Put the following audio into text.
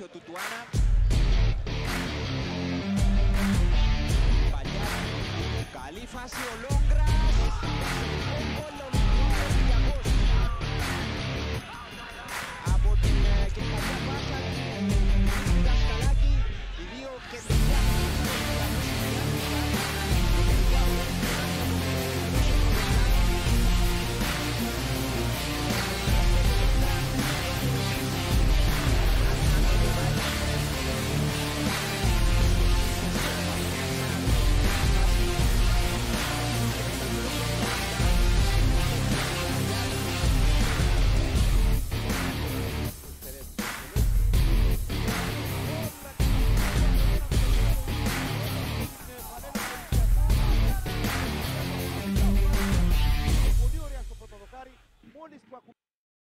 Sergio Tutuana. Califa Sioló. como eles